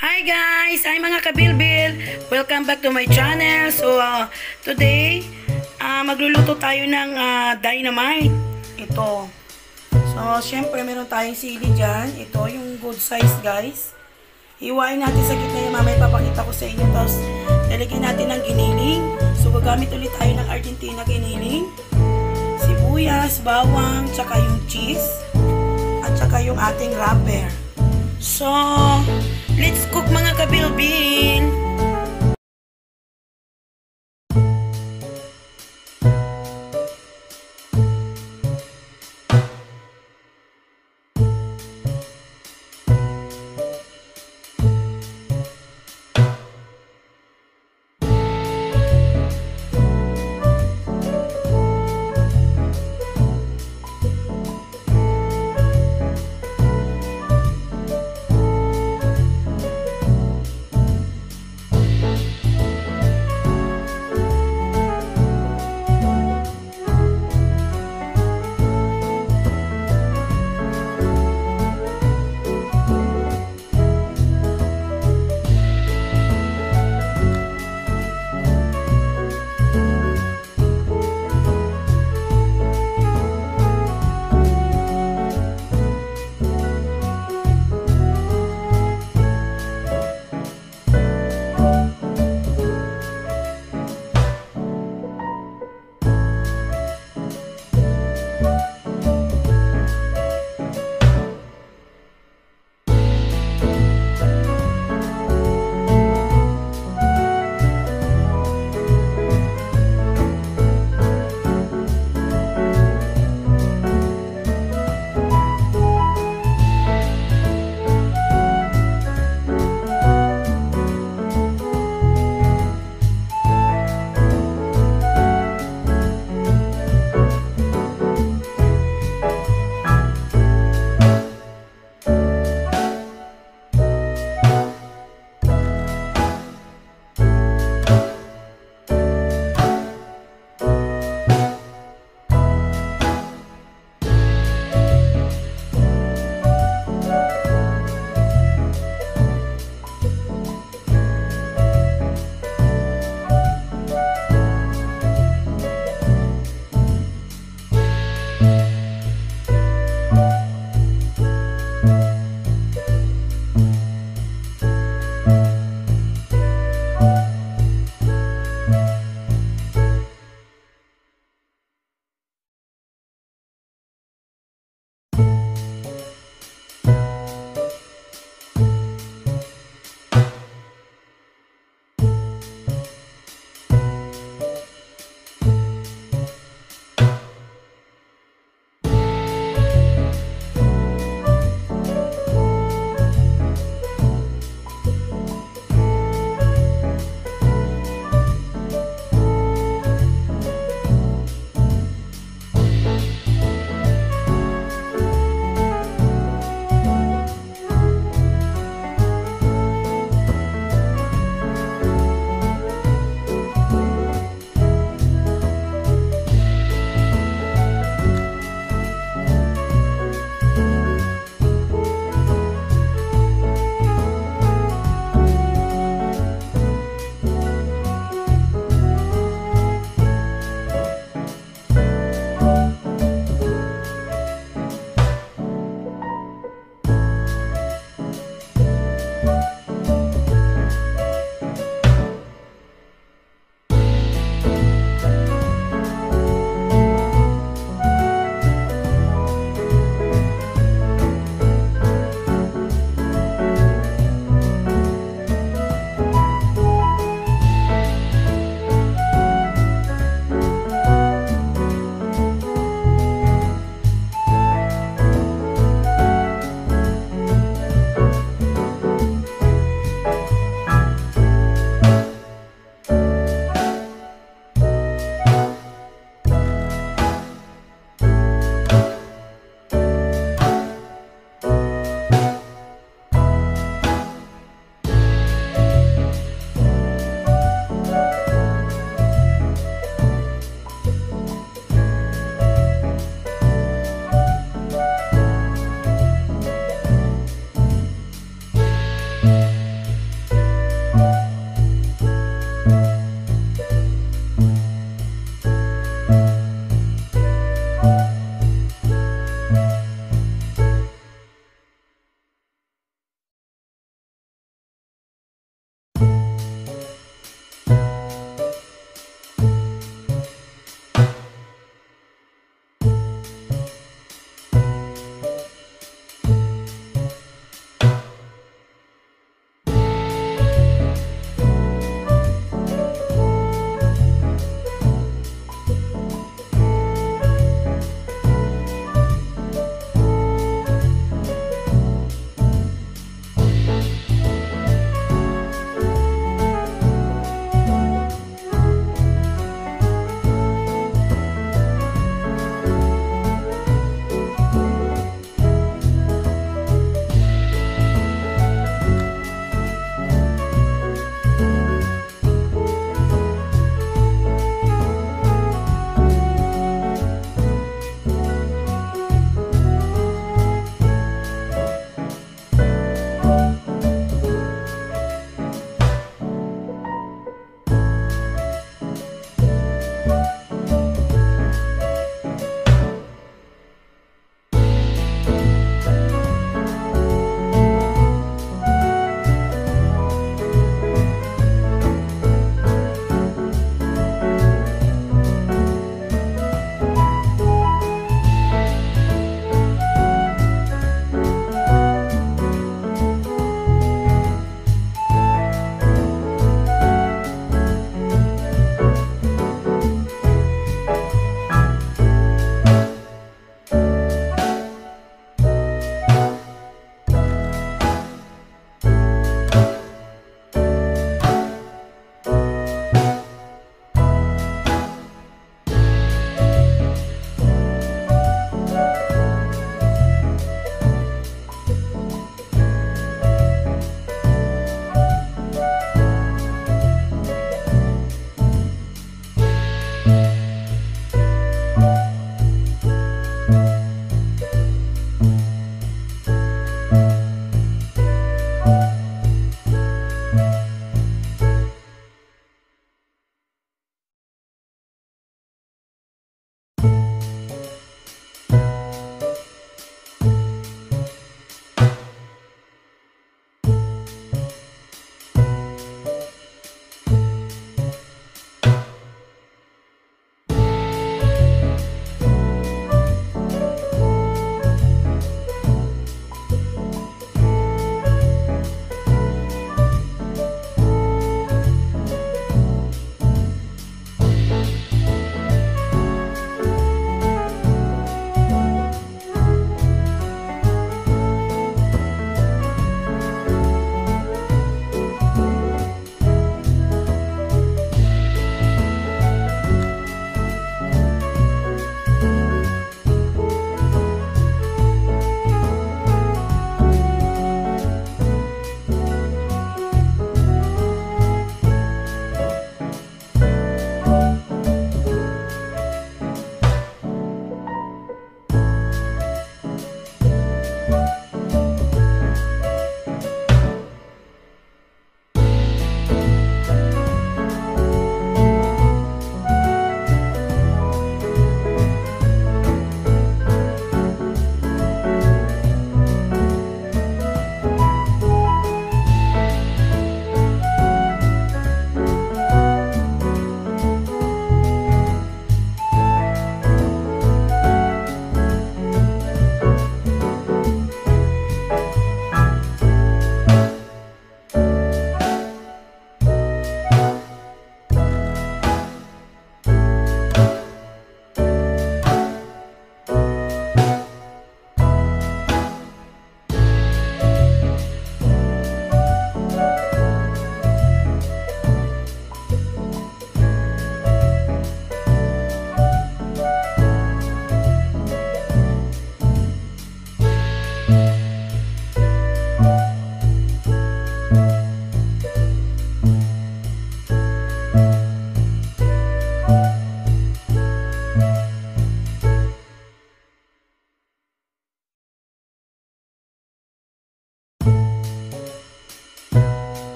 Hi guys! Hi mga kabilbil! Welcome back to my channel. So, uh, today, uh, magluluto tayo ng uh, dynamite. Ito. So, syempre, meron tayong sili dyan. Ito, yung good size guys. Iwain natin sa gitna yung mamaya papakita ko sa inyo. Tapos, lalagyan natin ng giniling. So, gagamit ulit tayo ng Argentina giniling. Sibuyas, bawang, tsaka yung cheese. At tsaka yung ating wrapper. So, Let's cook mga kabilbil!